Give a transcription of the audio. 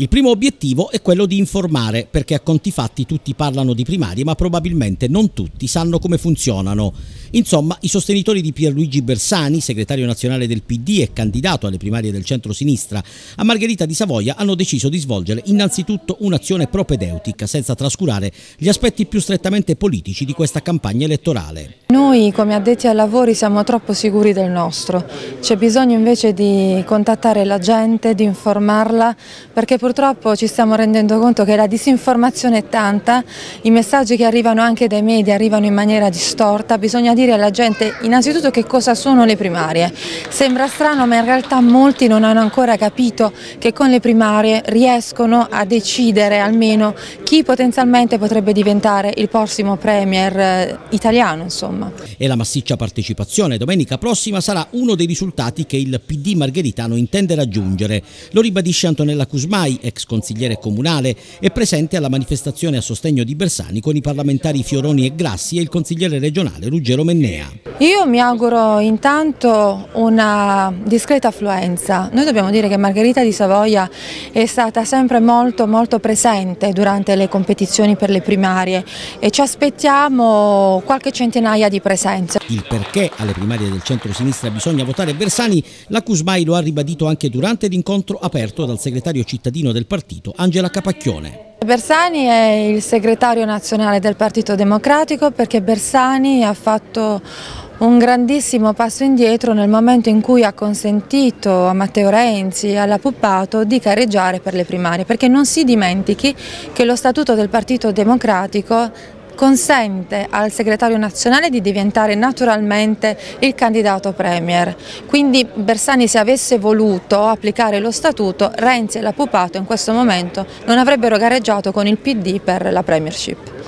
Il primo obiettivo è quello di informare, perché a conti fatti tutti parlano di primarie, ma probabilmente non tutti sanno come funzionano. Insomma, i sostenitori di Pierluigi Bersani, segretario nazionale del PD e candidato alle primarie del centro-sinistra, a Margherita di Savoia hanno deciso di svolgere innanzitutto un'azione propedeutica, senza trascurare gli aspetti più strettamente politici di questa campagna elettorale. Noi come addetti ai lavori siamo troppo sicuri del nostro, c'è bisogno invece di contattare la gente, di informarla, perché purtroppo ci stiamo rendendo conto che la disinformazione è tanta, i messaggi che arrivano anche dai media arrivano in maniera distorta, bisogna dire alla gente innanzitutto che cosa sono le primarie. Sembra strano ma in realtà molti non hanno ancora capito che con le primarie riescono a decidere almeno chi potenzialmente potrebbe diventare il prossimo premier eh, italiano. Insomma. E la massiccia partecipazione domenica prossima sarà uno dei risultati che il PD margheritano intende raggiungere. Lo ribadisce Antonella Cusmai, ex consigliere comunale, e presente alla manifestazione a sostegno di Bersani con i parlamentari Fioroni e Grassi e il consigliere regionale Ruggero Mennea. Io mi auguro intanto una discreta affluenza. Noi dobbiamo dire che Margherita di Savoia è stata sempre molto molto presente durante le competizioni per le primarie e ci aspettiamo qualche centinaia di presenze. Il perché alle primarie del centro-sinistra bisogna votare Bersani, la Cusmai lo ha ribadito anche durante l'incontro aperto dal segretario cittadino del partito, Angela Capacchione. Bersani è il segretario nazionale del Partito Democratico perché Bersani ha fatto un grandissimo passo indietro nel momento in cui ha consentito a Matteo Renzi e alla Puppato di careggiare per le primarie, perché non si dimentichi che lo statuto del Partito Democratico consente al segretario nazionale di diventare naturalmente il candidato premier. Quindi Bersani se avesse voluto applicare lo statuto, Renzi e la Pupato in questo momento non avrebbero gareggiato con il PD per la premiership.